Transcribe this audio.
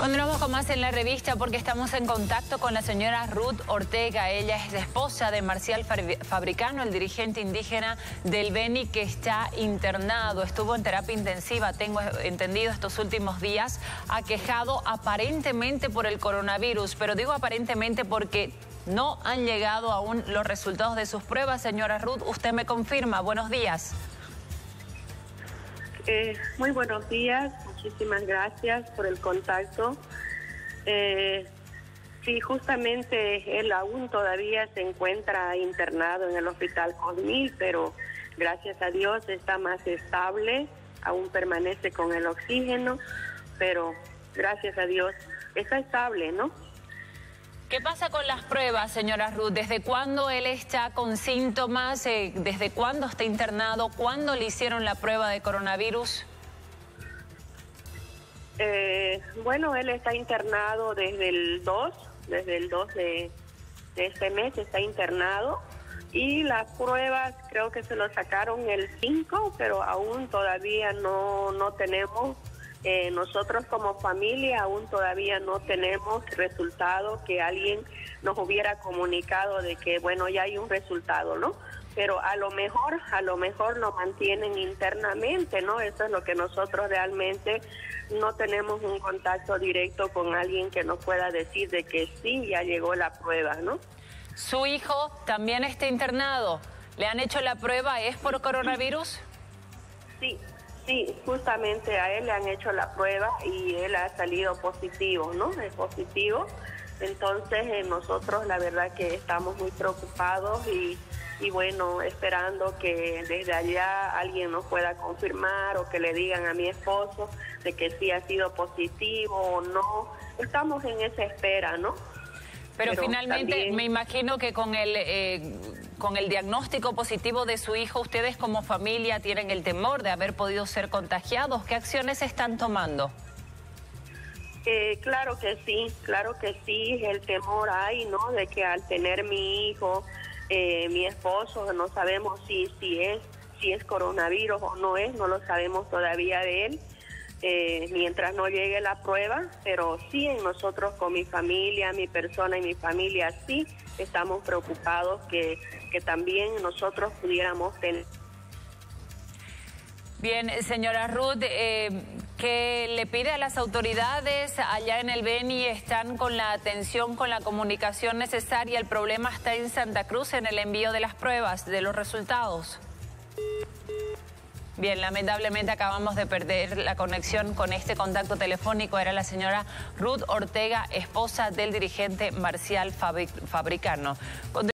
Continuamos con más en la revista porque estamos en contacto con la señora Ruth Ortega. Ella es esposa de Marcial Fabricano, el dirigente indígena del Beni que está internado. Estuvo en terapia intensiva, tengo entendido, estos últimos días, aquejado aparentemente por el coronavirus. Pero digo aparentemente porque no han llegado aún los resultados de sus pruebas. Señora Ruth, usted me confirma. Buenos días. Eh, muy buenos días, muchísimas gracias por el contacto. Eh, sí, justamente él aún todavía se encuentra internado en el hospital Cosmil, pero gracias a Dios está más estable, aún permanece con el oxígeno, pero gracias a Dios está estable, ¿no? ¿Qué pasa con las pruebas, señora Ruth? ¿Desde cuándo él está con síntomas? Eh, ¿Desde cuándo está internado? ¿Cuándo le hicieron la prueba de coronavirus? Eh, bueno, él está internado desde el 2, desde el 2 de, este mes está internado y las pruebas creo que se lo sacaron el 5, pero aún todavía no, no tenemos eh, nosotros como familia aún todavía no tenemos resultado que alguien nos hubiera comunicado de que bueno ya hay un resultado, ¿no? Pero a lo mejor, a lo mejor nos mantienen internamente, ¿no? Eso es lo que nosotros realmente no tenemos un contacto directo con alguien que nos pueda decir de que sí ya llegó la prueba, ¿no? Su hijo también está internado. ¿Le han hecho la prueba? ¿Es por coronavirus? Sí, Sí, justamente a él le han hecho la prueba y él ha salido positivo, ¿no? Es positivo. Entonces eh, nosotros la verdad que estamos muy preocupados y, y bueno, esperando que desde allá alguien nos pueda confirmar o que le digan a mi esposo de que sí ha sido positivo o no. Estamos en esa espera, ¿no? Pero, finalmente me imagino que con el, eh, con el diagnóstico positivo de su hijo, ustedes como familia tienen el temor de haber podido ser contagiados. ¿Qué acciones están tomando? Eh, claro que sí, claro que sí, el temor hay, ¿no? De que al tener mi hijo, eh, mi esposo, no sabemos si, si, es, si es coronavirus o no es, no lo sabemos todavía de él. Eh, mientras no llegue la prueba, pero sí en nosotros con mi familia, mi persona y mi familia, sí estamos preocupados que, que también nosotros pudiéramos tener. Bien, señora Ruth, eh, que le pide a las autoridades allá en el Beni, están con la atención, con la comunicación necesaria. El problema está en Santa Cruz, en el envío de las pruebas, de los resultados. Bien, lamentablemente acabamos de perder la conexión con este contacto telefónico. Era la señora Ruth Ortega, esposa del dirigente Marcial Fabricano.